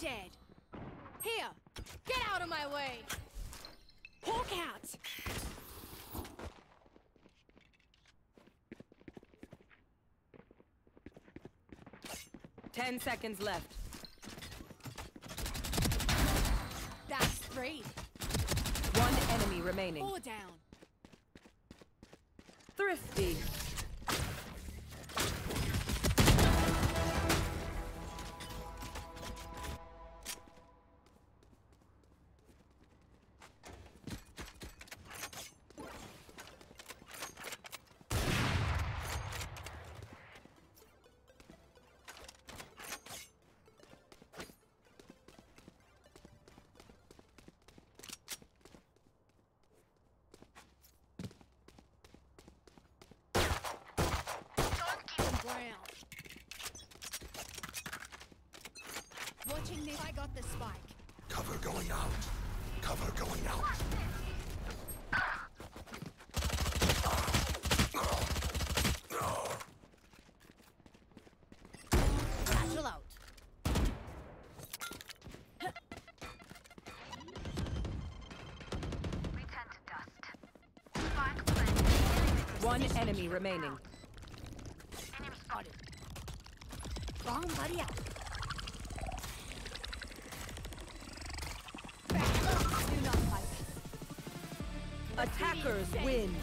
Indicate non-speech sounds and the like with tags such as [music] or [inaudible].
Dead. Here, get out of my way. Hawk out. Ten seconds left. That's three. One enemy remaining. Four down. Thrifty. Watching this, I got the spike. Cover going out. Cover going out. Satchel out. [laughs] Return to dust. Spike planted. One enemy remaining. Enemy spotted. Wrong buddy out. Attackers win.